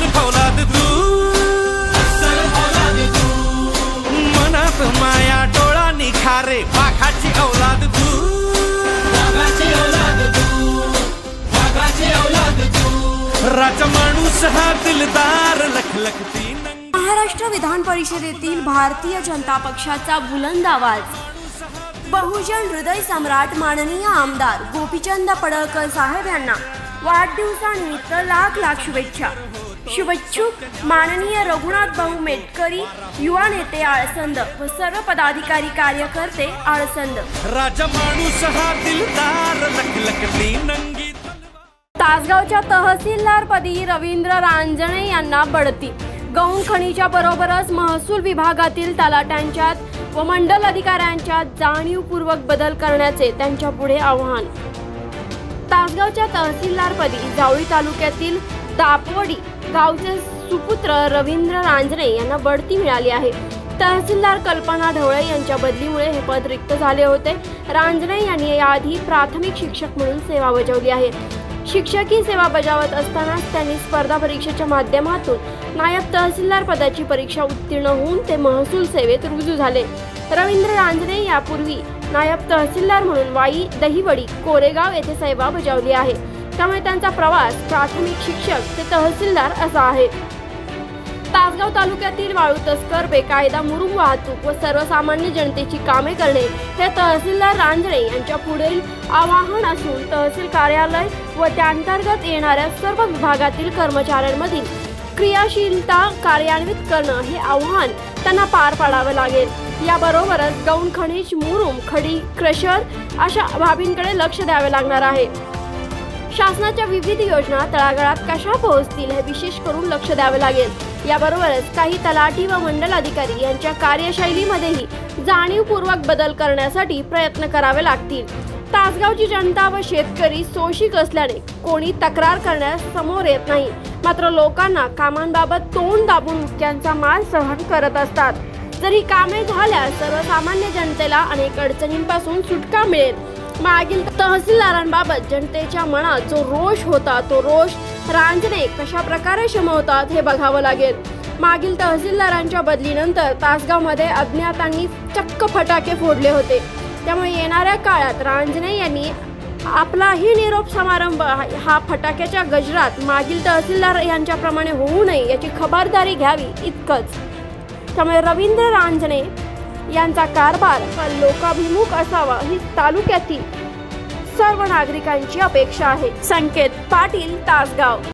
अस्सल फौलाद तू मनात माया डोळा निखारे वाघाची औलाद तू राजा माणूस हा दिलदार लखलखती नंग महाराष्ट्र विधान परिषदेतील भारतीय जनता पक्षाचा बुलंद आवाज। बहुजन हृदय सम्राट माननीय आमदार गोपीचंद पडळकर साहेब यांना वाढदिवसानिमित्त लाख लाख शुभेच्छा। शुभेच्छुक माननीय रघुनाथ भाऊ मेटकरी युवा नेते आळसंद व सर्व पदाधिकारी कार्यकर्ते आळसंद. राजा माणूस हा दिलदार नंगी तासगावच्या तहसीलदारपदी रवींद्र रांजणे यांना बढती. गौण खणीच्या बरोबरच महसूल विभागातील तलाट्यांच्यात व मंडल अधिकाऱ्यांच्यात जाणीवपूर्वक बदल करण्याचे त्यांच्या पुढे आव्हान. तासगावच्या तहसीलदारपदी जावळी तालुक्यातील दापवडी गावचे सुपुत्र रवींद्र रांजणे यांना बढती मिळाली आहे. तहसीलदार कल्पना ढवळे यांच्या बदलीमुळे हे पद रिक्त झाले होते. रांजणे यांनी याआधी प्राथमिक शिक्षक म्हणून सेवा बजावली आहे. शिक्षकी सेवा बजावत असतानाच त्यांनी स्पर्धा परीक्षेच्या माध्यमातून नायब तहसीलदार पदाची परीक्षा उत्तीर्ण होऊन ते महसूल सेवेत रुजू झाले. रवींद्र रांजणे यापूर्वी नायब तहसीलदार म्हणून वाई दहिवडी कोरेगाव येथे सेवा बजावली आहे. त्यामुळे त्यांचा प्रवास प्राथमिक शिक्षक ते तहसीलदार असा आहे. तासगाव तालुक्यातील वाळू तस्कर बेकायदा मुरुम वाहतूक व सर्वसामान्य जनतेची कामे करणे हे तहसीलदार रांजणे यांच्या पुढील आवाहन असून तहसील कार्यालय व त्याअंतर्गत येणाऱ्या सर्व विभागातील कर्मचाऱ्यांमधील क्रियाशीलता कार्यान्वित करणं हे आव्हान त्यांना पार पाडावं लागेल. याबरोबरच गौण खनिज मुरुम खडी क्रशर अशा बाबींकडे लक्ष द्यावे लागणार आहे. शासनाच्या विविध योजना तळागाळात कशा पोहोचतील हे विशेष करून लक्ष द्यावे लागेल. याबरोबरच काही तलाठी व मंडल अधिकारी यांच्या कार्यशैलीमध्येही जाणीवपूर्वक बदल करण्यासाठी प्रयत्न करावे लागतील. तासगावची जनता व शेतकरी सोशिक असल्याने कोणी तक्रार करण्यास समोर येत नाही. मात्र लोकांना कामांबाबत तोंड दाबून मुख्यांचा माल सहन करत असतात. जर ही कामे झाल्यास सर्वसामान्य जनतेला अनेक अडचणींपासून सुटका मिळेल. मागील तहसीलदारांबाबत जनतेच्या मनात जो रोष होता तो रोष रांजणे कशा प्रकारे शमवतात हे बघावं लागेल. मागील तहसीलदारांच्या बदलीनंतर तासगावमध्ये अज्ञातांनी चक्क फटाके फोडले होते. त्यामुळे येणाऱ्या काळात रांजणे यांनी आपलाही निरोप समारंभ हा फटाक्याच्या गजरात मागील तहसीलदार यांच्याप्रमाणे होऊ नये याची खबरदारी घ्यावी इतकंच. त्यामुळे रवींद्र रांजणे यांचा कारभार हा लोकाभिमुख असावा ही तालुक्यातील सर्व नागरिकांची अपेक्षा आहे. संकेत पाटील तासगाव.